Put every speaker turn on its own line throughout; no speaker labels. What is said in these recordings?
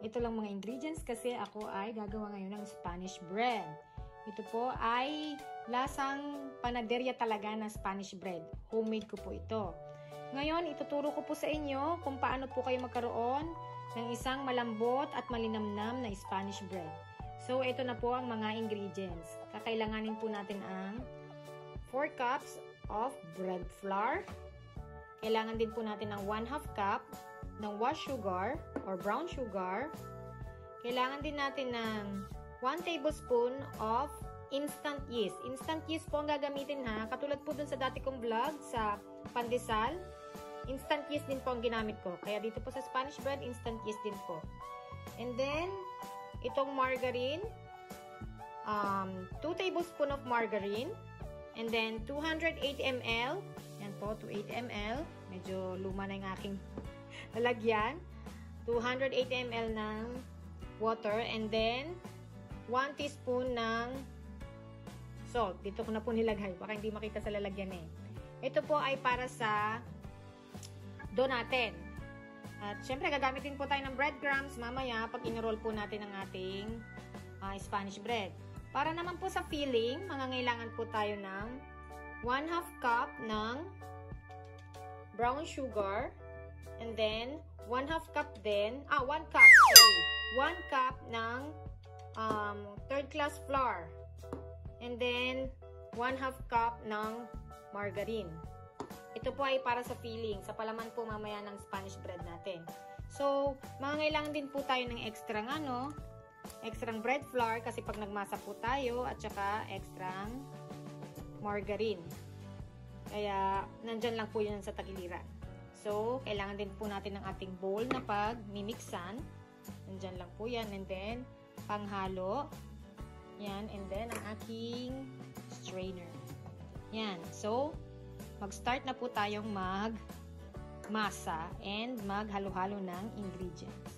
Ito lang mga ingredients kasi ako ay gagawa ngayon ng Spanish bread. Ito po ay lasang panaderya talaga na Spanish bread. Homemade ko po ito. Ngayon, ituturo ko po sa inyo kung paano po kayo magkaroon ng isang malambot at malinamnam na Spanish bread. So, ito na po ang mga ingredients. Kakailanganin po natin ang 4 cups of bread flour. Kailangan din po natin ng 1 half cup ng wash sugar or brown sugar. Kailangan din natin ng 1 tablespoon of instant yeast. Instant yeast po ang gagamitin ha. Katulad po dun sa dati kong vlog sa pandesal. Instant yeast din po ang ginamit ko. Kaya dito po sa Spanish bread, instant yeast din po. And then, itong margarine. Um, 2 tablespoon of margarine. And then, 280 ml. Yan po, 280 ml. Medyo luma na yung aking lalagyan. 280 ml ng water. And then, 1 teaspoon ng salt. Dito ko na po nilagay. Baka hindi makita sa lalagyan eh. Ito po ay para sa dough natin. At syempre, gagamitin po tayo ng breadcrumbs mamaya pag inroll po natin ang ating uh, Spanish bread. Para naman po sa filling, mangangailangan po tayo ng 1 half cup ng brown sugar. And then, 1 half cup din, ah, 1 cup, sorry. 1 cup ng um, third class flour. And then, 1 half cup ng margarine. Ito po ay para sa filling, sa palaman po mamaya ng Spanish bread natin. So, mangangailangan din po tayo ng extra ano, extra bread flour kasi pag nagmasa po tayo at saka extra margarine. Kaya, nandyan lang po yun sa tagiliran. So, kailangan din po natin ng ating bowl na pag mimixan. Nandyan lang po yan. And then, panghalo. Yan. And then, ang aking strainer. Yan. So, mag-start na po tayong mag masa and maghalo-halo ng ingredients.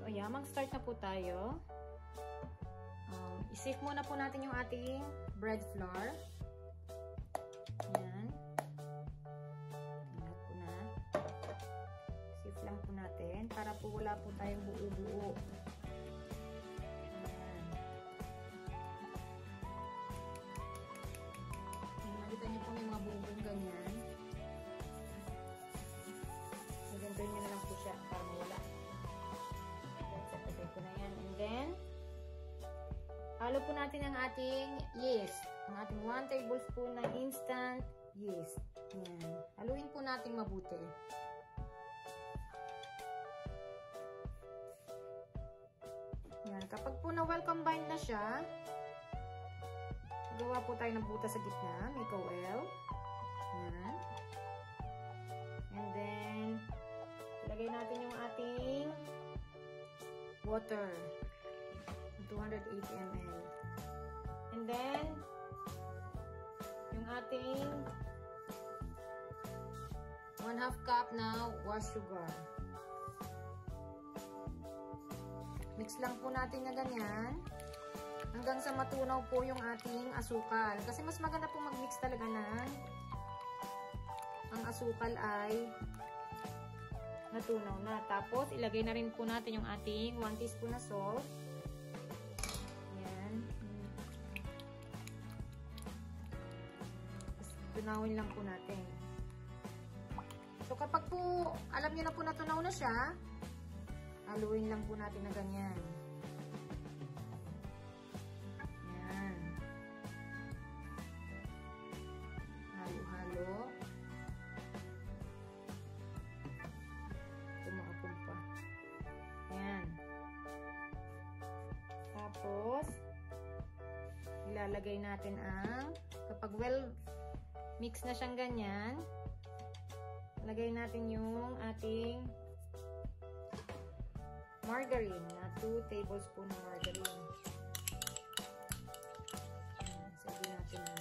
So, ayan, mag-start na po tayo. Um, isif muna po natin yung ating bread flour. Natin para po wala po tayong buo-buo. Nakita niyo po may mga buong ganyan. Maganda nyo na lang po siya para mawala. Sapagay ko na yan. And then, halo po natin ang ating yeast. Ang ating 1 tablespoon na instant yeast. Yan. Haluin po natin mabuti. Well combined na siya, gawa po tayo ng butas sa gitna. May coil. Yan. And then, ilagay natin yung ating water. 280 ml. And then, yung ating 1 half cup na wash sugar. Mix lang po natin na ganyan hanggang sa matunaw po yung ating asukal. Kasi mas maganda po mag-mix talaga na ang asukal ay natunaw na. Tapos, ilagay na rin po natin yung ating 1 teaspoon na salt. Ayan. Tapos, tunawin lang po natin. So, kapag po, alam nyo na po natunaw na siya, haluin lang po natin na ganyan. Tapos, ilalagay natin ang, kapag well mix na siyang ganyan, lagay natin yung ating margarine na 2 tablespoon ng margarine. Sabi natin na.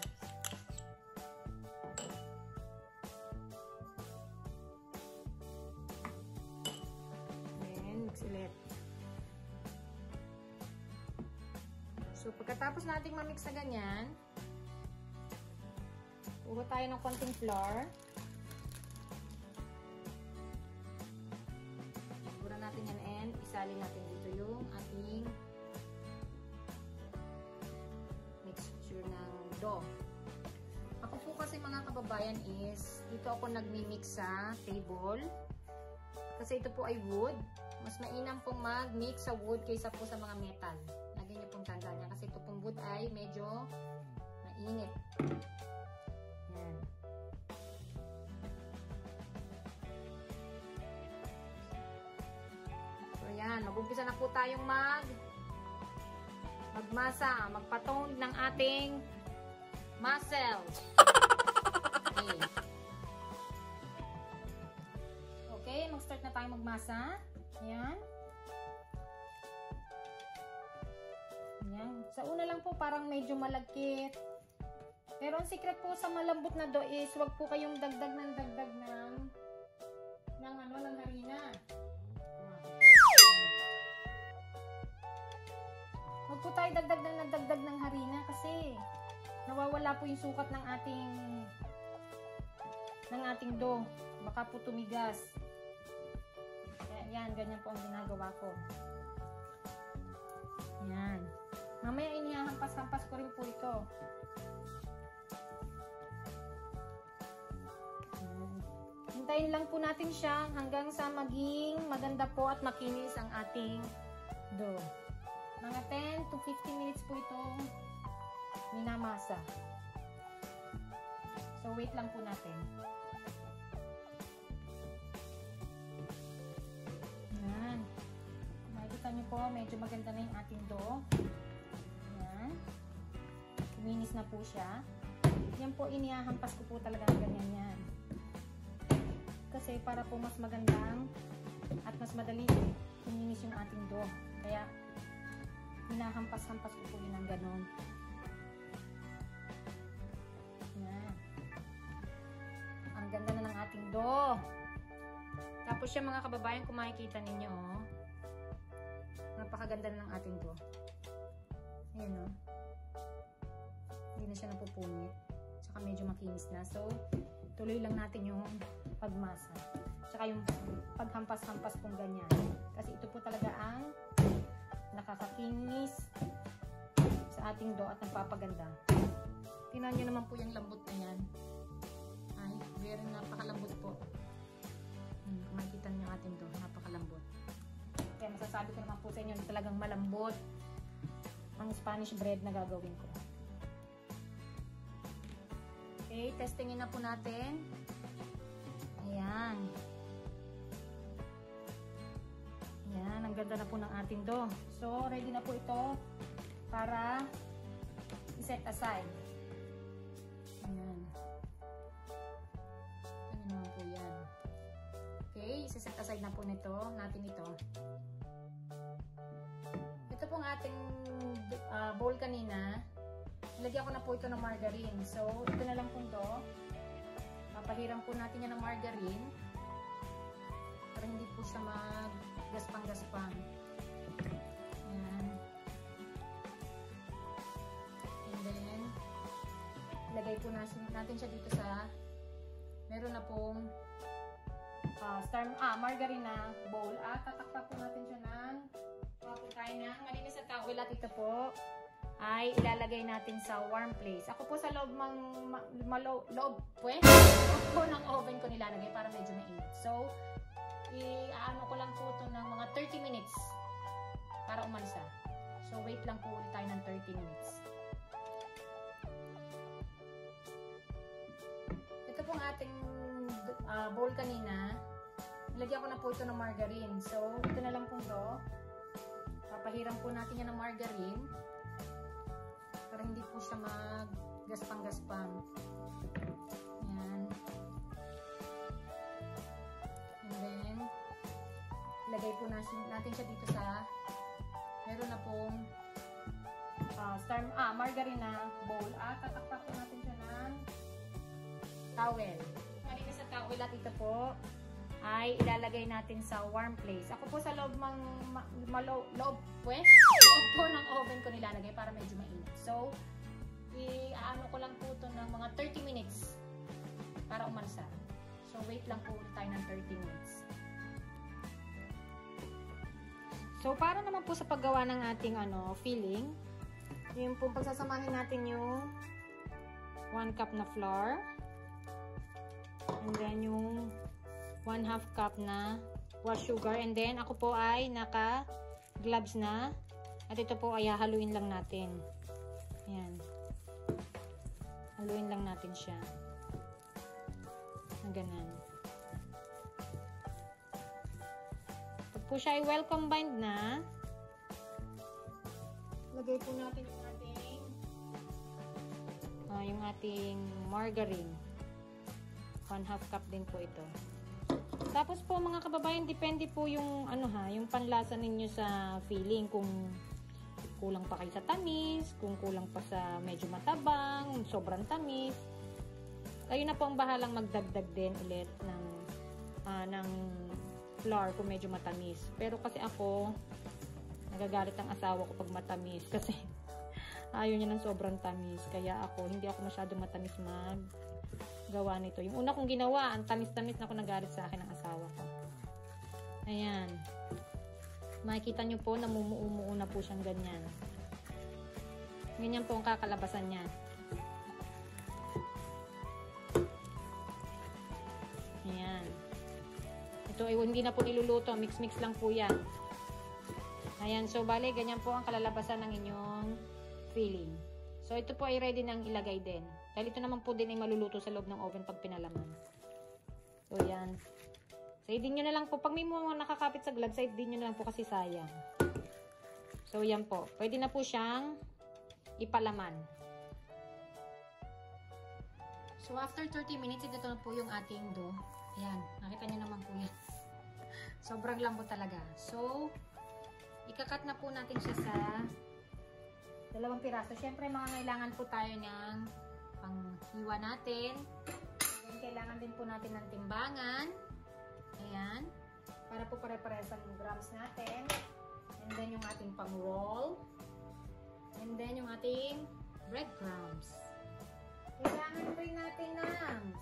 Then, mix ulit. So, pagkatapos nating mamix na ganyan, Uho tayo ng konting flour. And isalin natin dito yung ating mixture ng dough. Ako po kasi mga kababayan is dito ako nagmi-mix sa table. Kasi ito po ay wood. Mas mainam pong mag-mix sa wood kaysa po sa mga metal. Lagi niyo pong tandaan niya. Kasi ito pong wood ay medyo mainit. So yan, mag-umpisa na po tayong mag magmasa, magpatone ng ating muscle. Okay. Okay, mag-start na tayong magmasa. Ayan. Ayan. Sa una lang po, parang medyo malagkit. Pero ang secret po sa malambot na do is, wag po kayong dagdag ng dagdag tayo dagdag ng dagdag ng harina kasi nawawala po yung sukat ng ating ng ating do. Baka po tumigas. Kaya yan, ganyan po ang ginagawa ko. Yan. Mamaya inihahampas-hampas ko rin po ito. Yan. Hintayin lang po natin siya hanggang sa maging maganda po at makinis ang ating dough. Mga 10 to 15 minutes po itong minamasa. So, wait lang po natin. Yan. Makikita niyo po, medyo maganda na yung ating dough. Yan. Kuminis na po siya. Yan po, inihahampas ko po talaga ng ganyan yan. Kasi para po mas magandang at mas madali kuminis yung ating dough. Kaya, hinahampas-hampas ko po yun ng ganon. Yan. Ang ganda na ng ating dough. Tapos siya mga kababayan, kung makikita ninyo, oh, napakaganda na ng ating dough. Ayan, oh. Hindi na siya napupunit. Tsaka medyo makinis na. So, tuloy lang natin yung pagmasa. Tsaka yung paghampas-hampas kung ganyan. Kasi ito po talaga ang nakakakinis sa ating dough at nagpapaganda. Tingnan nyo naman po yung lambot na yan. Ay, very napakalambot po. Hmm, kung makikita nyo ating dough, napakalambot. Kaya masasabi ko naman po sa inyo na talagang malambot ang Spanish bread na gagawin ko. Okay, testingin na po natin. Ayan. Ayan, ganda na po ng ating dough. So, ready na po ito para i-set aside. Ayan. Ano naman po yan. Okay, i-set aside na po nito, natin ito. Ito pong ating uh, bowl kanina. Lagyan ko na po ito ng margarine. So, ito na lang po ito. Papahiram po natin yan ng margarine. Para hindi po siya mag-gaspang-gaspang. Ayan. And then, ilagay po natin, natin siya dito sa meron na pong uh, star, ah, margarine na bowl. At tatakpa po natin siya ng Papo tayo ng malinis at towel at ito po ay ilalagay natin sa warm place. Ako po sa loob mang ma, malo, loob pwes, loob po ng oven ko nilalagay para medyo mainit. So, i-ano ko lang po ito ng mga 30 minutes para umalsa. So, wait lang po ulit tayo ng 30 minutes. Ito pong ating uh, bowl kanina. Lagyan ko na po ito ng margarine. So, ito na lang po ito. Papahiram po natin yan ng margarine para hindi po siya mag-gaspang-gaspang. Ilagay po natin, natin siya dito sa meron na pong uh, star, ah, margarine na bowl. At tatakpak po natin siya ng towel. Malinis sa towel at ito po ay ilalagay natin sa warm place. Ako po sa loob mang ma, malo, loob, pues, loob po ng oven ko nilalagay para medyo mainit. So, i-ano ko lang po ito ng mga 30 minutes para umalsa. So, wait lang po tayo ng 30 minutes. So, para naman po sa paggawa ng ating ano, filling, yung po pagsasamahin natin yung 1 cup na flour. And then yung 1 half cup na wash sugar. And then ako po ay naka gloves na. At ito po ay haluin lang natin. Ayan. Haluin lang natin siya. Ganun. Po siya ay well combined na, lagay po natin yung ating uh, yung ating margarine. 1 half cup din po ito. Tapos po mga kababayan, depende po yung ano ha, yung panlasa ninyo sa feeling kung kulang pa kayo sa tamis, kung kulang pa sa medyo matabang, sobrang tamis. Kayo na po ang bahalang magdagdag din ulit ng uh, ng flour kung medyo matamis. Pero kasi ako nagagalit ang asawa ko pag matamis kasi ayaw niya ng sobrang tamis. Kaya ako, hindi ako masyado matamis mag gawa nito. Yung una kong ginawa, ang tamis-tamis na ako nagalit sa akin ng asawa ko. Ayan. Makikita nyo po, namumuumuo na po siyang ganyan. Ganyan po ang kakalabasan niya. Ayan. Ito ay hindi na po niluluto. Mix-mix lang po yan. Ayan. So, bale, ganyan po ang kalalabasan ng inyong filling. So, ito po ay ready nang ilagay din. Dahil ito naman po din ay maluluto sa loob ng oven pag pinalaman. So, yan. Side din nyo na lang po. Pag may mga nakakapit sa glove, side din nyo na lang po kasi sayang. So, yan po. Pwede na po siyang ipalaman. So, after 30 minutes, ito na po yung ating dough. Ayan. Nakita nyo naman po yan. Sobrang lambot talaga. So, ikakat na po natin siya sa dalawang piraso. Siyempre, mga kailangan po tayo ng panghiwa natin. Then, kailangan din po natin ng timbangan. Ayan. Para po pare-pares ang grams natin. And then, yung ating pang-roll. And then, yung ating breadcrumbs. Kailangan rin natin ng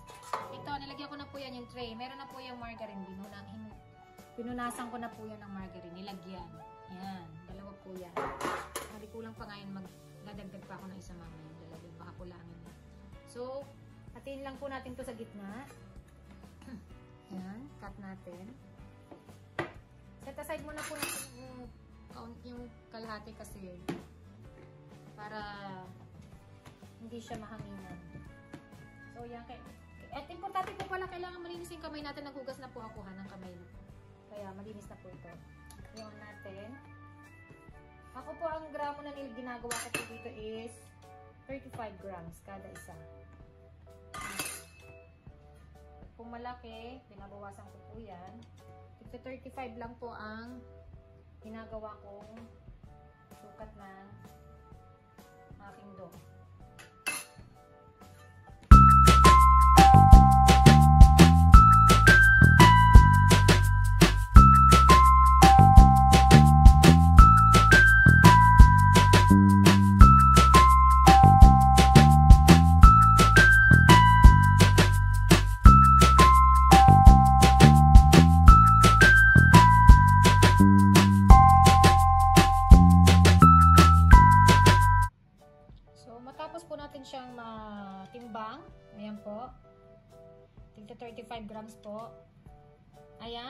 ito, nilagyan ko na po yan yung tray. Meron na po yung margarine. Binuna, pinunasan ko na po yan ng margarine. Nilagyan. Yan. Dalawa po yan. Hari kulang pa ngayon. Magdadagdag pa ako ng isa mamaya. Dalagyan. Baka kulangin na. So, hatiin lang po natin to sa gitna. Yan. Cut natin. Set aside muna po natin yung, yung kalahati kasi para hindi siya mahanginan. So, yan. At importante po pala, kailangan malinis yung kamay natin. Naghugas na po ako ha ng kamay na. Kaya, malinis na po ito. Yung natin. Ako po, ang gramo na ginagawa ko po dito is 35 grams kada isa. Kung malaki, binabawasan ko po yan. Ito 35 lang po ang ginagawa kong sukat ng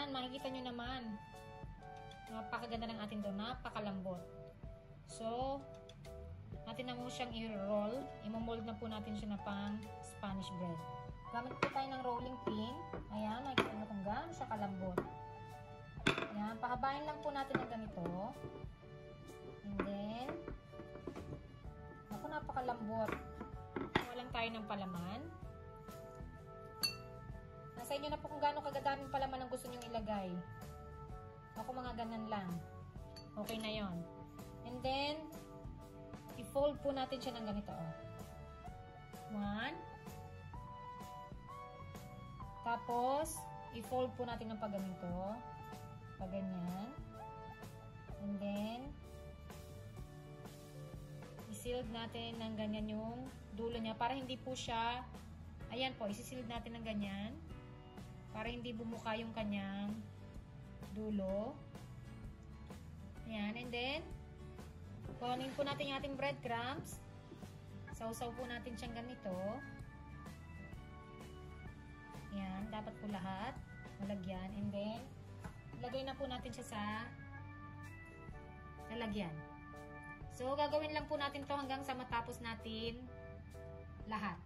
Ayan, makikita nyo naman. Napakaganda ng ating dough. Napakalambot. So, natin na mo siyang i-roll. I-mold na po natin siya na pang Spanish bread. Gamit po tayo ng rolling pin. Ayan, makikita nyo kung gaano siya kalambot. Ayan, pahabain lang po natin ng ganito. And then, ako napakalambot. Walang tayo ng palaman. Sa inyo na po kung gaano kagadaming palaman ang gusto nyong ilagay. Ako mga ganun lang. Okay na yon. And then, i-fold po natin siya ng ganito. Oh. One. Tapos, i-fold po natin ng pagganito. Paganyan. And then, Isisilid natin ng ganyan yung dulo niya para hindi po siya, ayan po, isisilid natin ng ganyan para hindi bumuka yung kanyang dulo. Ayan, and then, kunin po natin yung ating breadcrumbs. Sausaw po natin siyang ganito. Ayan, dapat po lahat malagyan. And then, lagay na po natin siya sa lalagyan. So, gagawin lang po natin to hanggang sa matapos natin lahat.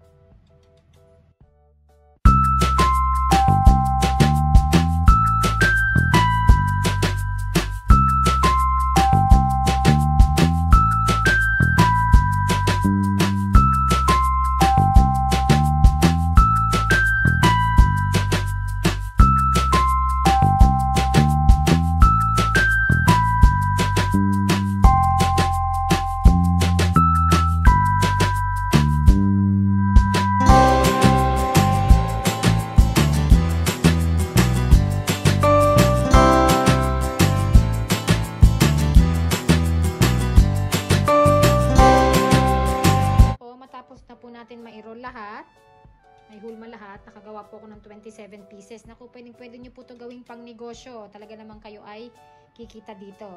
27 pieces. Naku, pwedeng pwede nyo po to gawing pang negosyo. Talaga naman kayo ay kikita dito.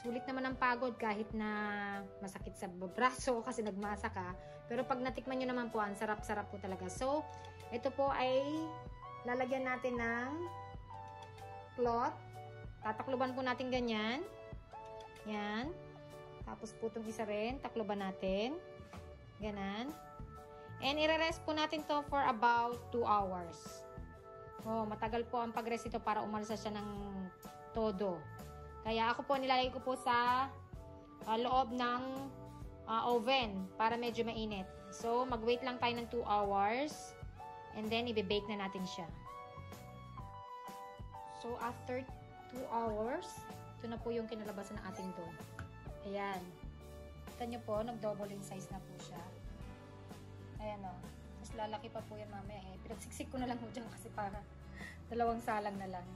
Sulit naman ang pagod kahit na masakit sa braso kasi nagmasa ka. Pero pag natikman nyo naman po, ang sarap-sarap po talaga. So, ito po ay lalagyan natin ng cloth. Tatakluban po natin ganyan. Yan. Tapos po itong isa rin, takluban natin. Ganan. And ire-rest po natin to for about 2 hours. Oh, matagal po ang pag-rest ito para umalsa siya ng todo. Kaya ako po nilalagay ko po sa ah, loob ng ah, oven para medyo mainit. So, mag-wait lang tayo ng 2 hours. And then, ibe-bake na natin siya. So, after 2 hours, ito na po yung kinalabasan ng ating dough. Ayan. Kita nyo po, nag-double in size na po siya. Ayan o. Lalaki pa po yan mamaya eh. Pinagsiksik ko na lang po dyan kasi para dalawang salang na lang.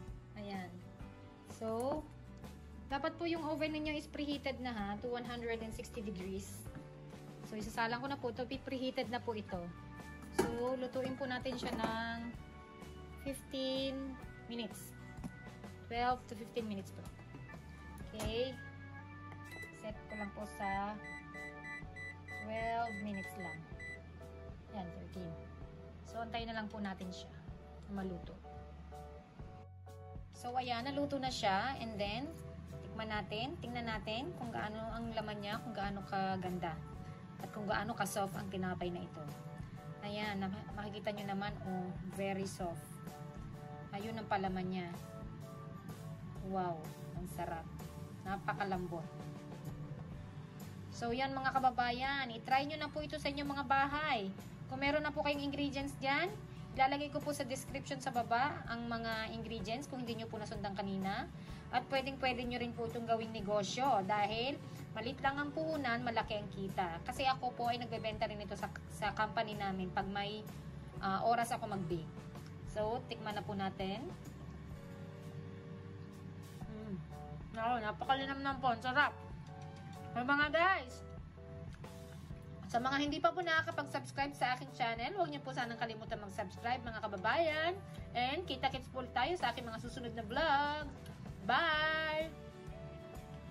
Ayan. So, dapat po yung oven ninyo is preheated na ha, to 160 degrees. So, isasalang ko na po ito. Preheated na po ito. So, lutuin po natin siya ng 15 minutes. 12 to 15 minutes po. Okay. Set ko lang po sa 12 minutes lang. Yan, 13. So, antayin na lang po natin siya na maluto. So, ayan, naluto na siya. And then, tikman natin, tingnan natin kung gaano ang laman niya, kung gaano kaganda. At kung gaano ka-soft ang tinapay na ito. Ayan, makikita nyo naman, oh, very soft. Ayun ang palaman niya. Wow, ang sarap. Napakalambot. So, yan mga kababayan. I-try nyo na po ito sa inyong mga bahay. Kung meron na po kayong ingredients dyan, ilalagay ko po sa description sa baba ang mga ingredients kung hindi nyo po nasundan kanina. At pwedeng pwede nyo rin po itong gawing negosyo dahil malit lang ang puhunan, malaki ang kita. Kasi ako po ay nagbebenta rin ito sa, sa company namin pag may ah, oras ako mag-bake. So, tikman na po natin. Mm. No, napakalinam ng po. Sarap. Mga guys, sa mga hindi pa po nakakapag-subscribe sa aking channel, huwag niyo po sanang kalimutan mag-subscribe mga kababayan. And kita-kits po tayo sa aking mga susunod na vlog. Bye!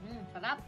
Mm, sarap!